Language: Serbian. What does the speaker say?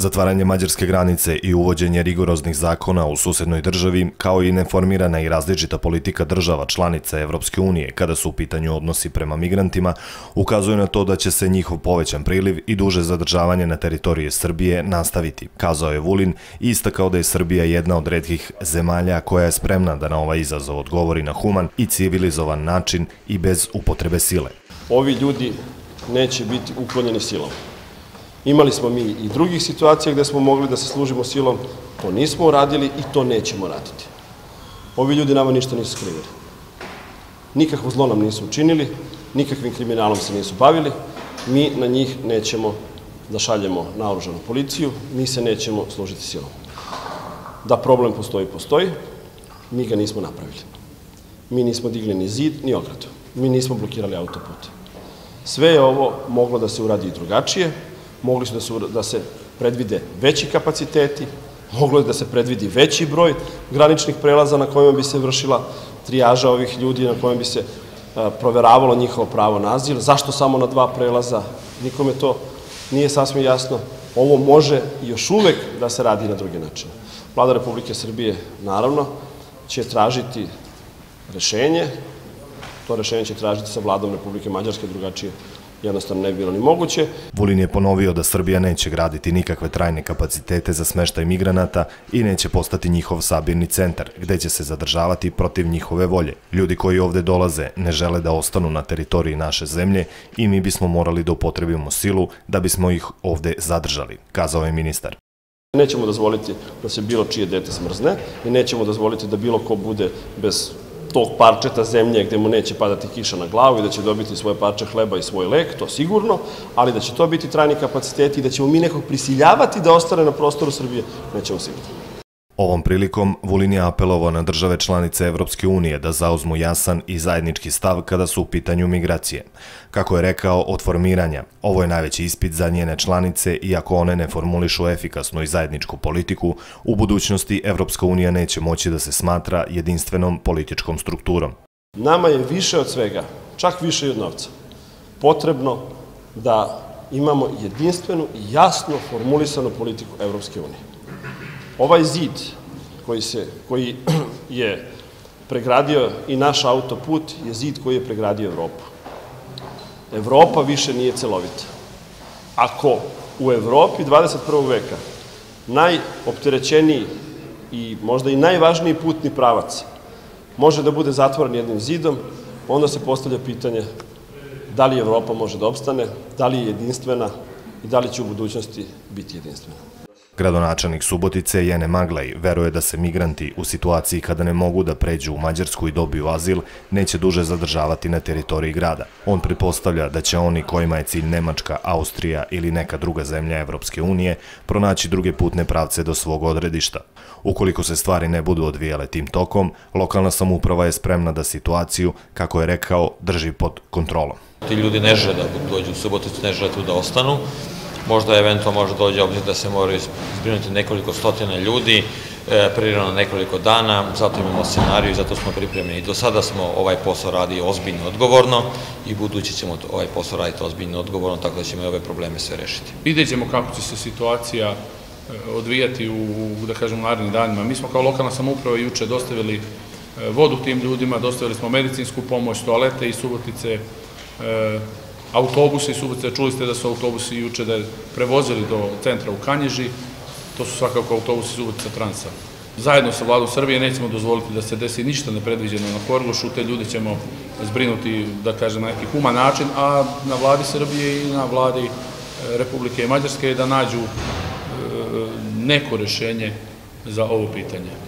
Zatvaranje mađarske granice i uvođenje rigoroznih zakona u susednoj državi, kao i neformirana i različita politika država članica Evropske unije kada su u pitanju odnosi prema migrantima, ukazuju na to da će se njihov povećan priliv i duže zadržavanje na teritorije Srbije nastaviti, kazao je Vulin i istakao da je Srbija jedna od redkih zemalja koja je spremna da na ovaj izazov odgovori na human i civilizovan način i bez upotrebe sile. Ovi ljudi neće biti uklonjeni silom. Imali smo mi i drugih situacija gde smo mogli da se služimo silom, to nismo uradili i to nećemo raditi. Ovi ljudi nama ništa nisu skrivili. Nikakvo zlo nam nisu učinili, nikakvim kriminalom se nisu bavili, mi na njih nećemo da šaljemo naoružanu policiju, mi se nećemo služiti silom. Da problem postoji, postoji, mi ga nismo napravili. Mi nismo digli ni zid, ni ogradu. Mi nismo blokirali autoput. Sve je ovo moglo da se uradi i drugačije, mogli su da se, da se predvide veći kapaciteti, moglo je da se predvidi veći broj graničnih prelaza na kojima bi se vršila trijaža ovih ljudi, na kojima bi se proveravalo njihovo pravo na azil. Zašto samo na dva prelaza? Nikome to nije sasvim jasno. Ovo može još uvek da se radi na drugi način. Vlada Republike Srbije, naravno, će tražiti rešenje. To rešenje će tražiti sa vladom Republike Mađarske drugačije jednostavno ne bi bilo ni moguće. Vulin je ponovio da Srbija neće graditi nikakve trajne kapacitete za smeštaj migranata i neće postati njihov sabirni centar, gde će se zadržavati protiv njihove volje. Ljudi koji ovde dolaze ne žele da ostanu na teritoriji naše zemlje i mi bismo morali da upotrebimo silu da bismo ih ovde zadržali, kazao je ministar. Nećemo dozvoliti da se bilo čije dete smrzne i nećemo dozvoliti da bilo ko bude bez tog parčeta zemlje gde mu neće padati kiša na glavu i da će dobiti svoje parče hleba i svoj lek, to sigurno, ali da će to biti trajni kapaciteti i da ćemo mi nekog prisiljavati da ostane na prostoru Srbije, nećemo sigurno. Ovom prilikom Vulin je apelovao na države članice Evropske unije da zauzmu jasan i zajednički stav kada su u pitanju migracije. Kako je rekao, od formiranja, ovo je najveći ispit za njene članice i ako one ne formulišu efikasnu i zajedničku politiku, u budućnosti Evropska unija neće moći da se smatra jedinstvenom političkom strukturom. Nama je više od svega, čak više od novca, potrebno da imamo jedinstvenu i jasno formulisanu politiku Evropske unije. Ovaj zid koji, se, koji je pregradio i naš autoput je zid koji je pregradio Evropu. Evropa više nije celovita. Ako u Evropi 21. veka najopterećeniji i možda i najvažniji putni pravac može da bude zatvoren jednim zidom, onda se postavlja pitanje da li Evropa može da opstane, da li je jedinstvena i da li će u budućnosti biti jedinstvena. Gradonačelnik Subotice Jene Maglaj veruje da se migranti u situaciji kada ne mogu da pređu u Mađarsku i dobiju azil neće duže zadržavati na teritoriji grada. On pripostavlja da će oni kojima je cilj Nemačka, Austrija ili neka druga zemlja Evropske unije pronaći druge putne pravce do svog odredišta. Ukoliko se stvari ne budu odvijale tim tokom, lokalna samuprava je spremna da situaciju, kako je rekao, drži pod kontrolom. Ti ljudi ne žele da dođu u Suboticu, ne žele tu da ostanu možda eventualno može dođe obzir da se moraju izbrinuti nekoliko stotina ljudi, e, prirodno nekoliko dana, zato imamo scenariju i zato smo pripremljeni. Do sada smo ovaj posao radi ozbiljno odgovorno i budući ćemo ovaj posao raditi ozbiljno odgovorno, tako da ćemo i ove probleme sve rešiti. Vidjet ćemo kako će se situacija e, odvijati u, da kažem, narednim danima. Mi smo kao lokalna samouprava juče dostavili e, vodu tim ljudima, dostavili smo medicinsku pomoć, toalete i subotice, autobusi Subotice, čuli ste da su autobusi juče da je prevozili do centra u Kanježi, to su svakako autobusi Subotica Transa. Zajedno sa vladom Srbije nećemo dozvoliti da se desi ništa nepredviđeno na Korlušu, te ljude ćemo zbrinuti, da kažem, na neki human način, a na vladi Srbije i na vladi e, Republike Mađarske da nađu e, neko rešenje za ovo pitanje.